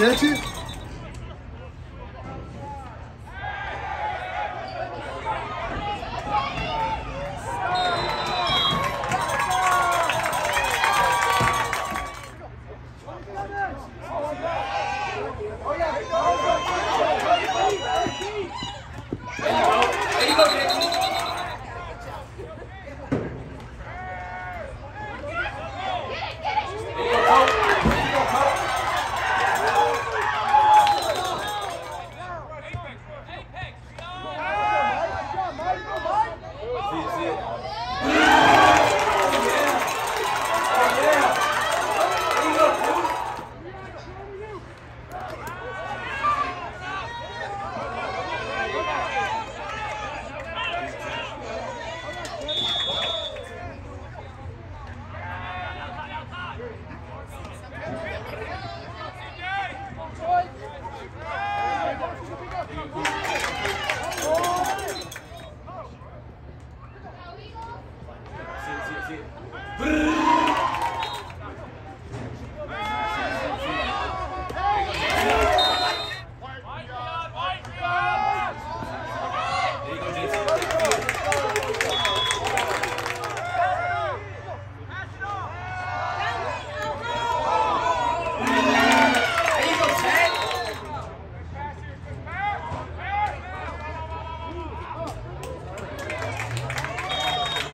basquete. it.